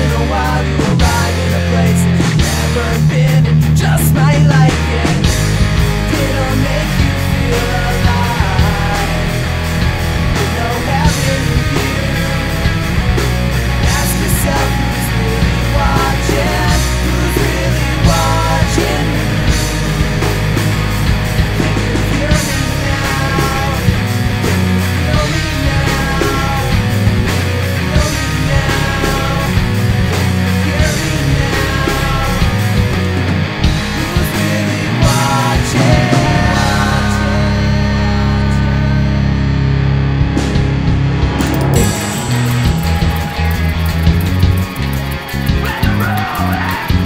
in a while Holy!